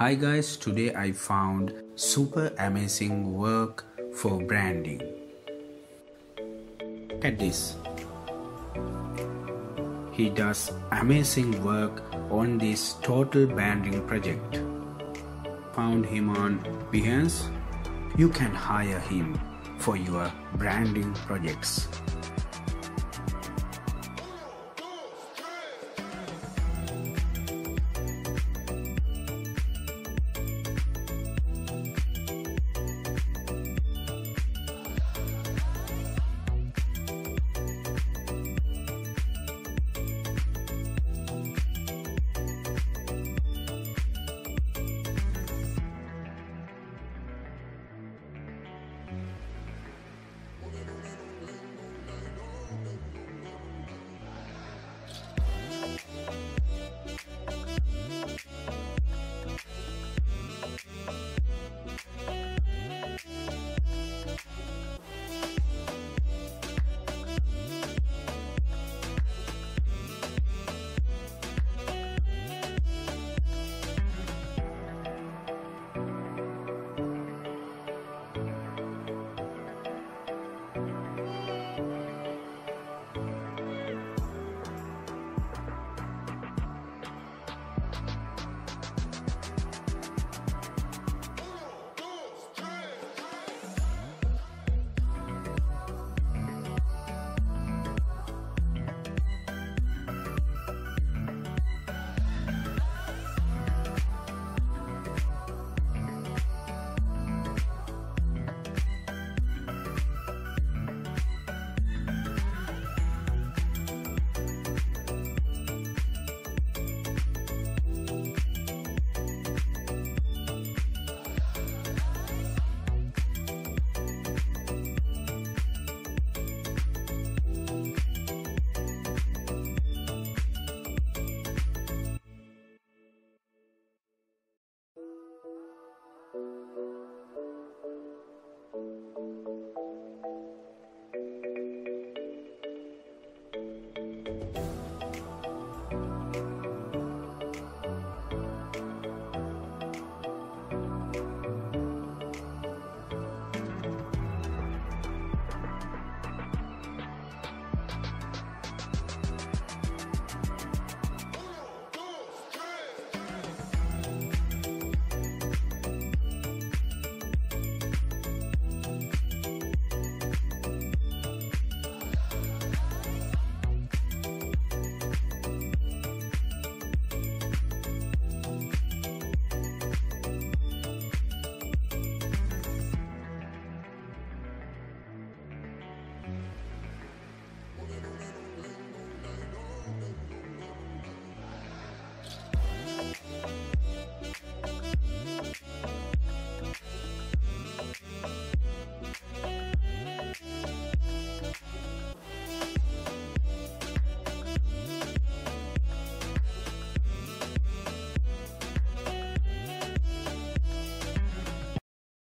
Hi guys, today I found super amazing work for branding. Look at this. He does amazing work on this total branding project. Found him on Behance. You can hire him for your branding projects.